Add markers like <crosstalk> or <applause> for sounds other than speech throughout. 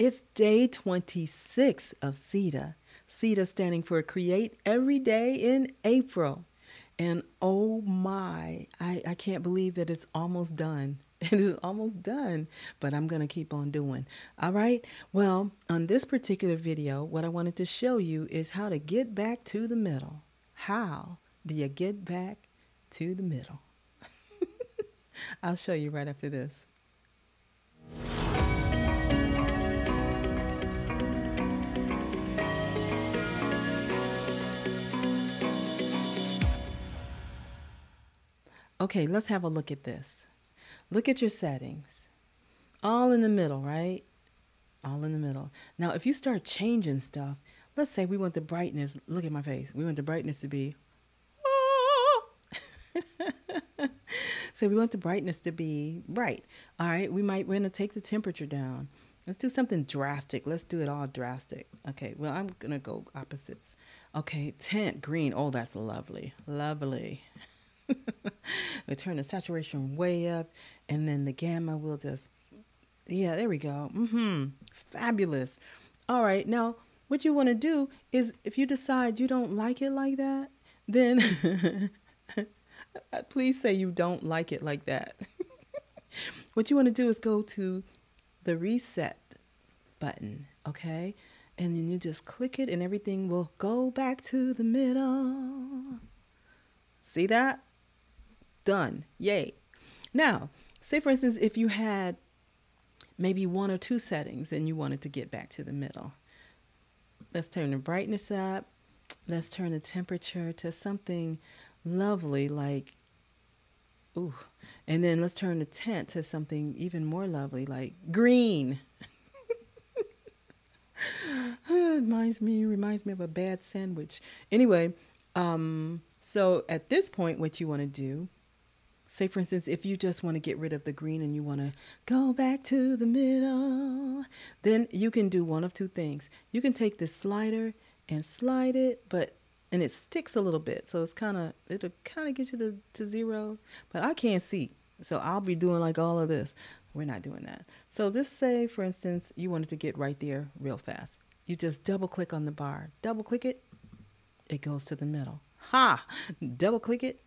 It's day 26 of CEDA. CEDA standing for Create Every Day in April. And oh my, I, I can't believe that it's almost done. <laughs> It is almost done, but I'm going to keep on doing. All right. Well, on this particular video, what I wanted to show you is how to get back to the middle. How do you get back to the middle? <laughs> I'll show you right after this. Okay, let's have a look at this. Look at your settings. All in the middle, right? All in the middle. Now, if you start changing stuff, let's say we want the brightness, look at my face. We want the brightness to be, <laughs> so we want the brightness to be bright. All right, we might, we're to take the temperature down. Let's do something drastic. Let's do it all drastic. Okay, well, I'm to go opposites. Okay, tint green. Oh, that's lovely. Lovely. We turn the saturation way up, and then the gamma will just, yeah, there we go. Mm-hmm. Fabulous. All right, now what you want to do is if you decide you don't like it like that, then <laughs> please say you don't like it like that. <laughs> what you want to do is go to the reset button, okay? And then you just click it and everything will go back to the middle. See that? Done. Yay. Now, say for instance, if you had maybe one or two settings and you wanted to get back to the middle. Let's turn the brightness up. Let's turn the temperature to something lovely like, ooh. And then let's turn the tint to something even more lovely like green. <laughs> reminds me reminds me of a bad sandwich. Anyway, um, so at this point, what you want to do Say, for instance, if you just want to get rid of the green and you want to go back to the middle, then you can do one of two things. You can take this slider and slide it, but and it sticks a little bit, so it's kind of it'll kind of get you to, to zero. But I can't see, so I'll be doing like all of this. We're not doing that. So just say, for instance, you wanted to get right there real fast. You just double click on the bar, double click it, it goes to the middle. Ha! Double click it,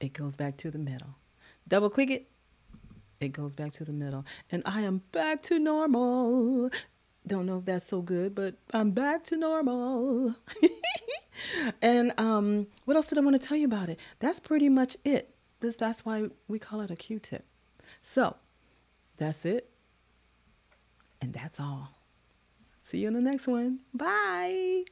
it goes back to the middle. Double click it, it goes back to the middle. And I am back to normal. Don't know if that's so good, but I'm back to normal. <laughs> and um, what else did I want to tell you about it? That's pretty much it. This, that's why we call it a Q-tip. So that's it. And that's all. See you in the next one. Bye.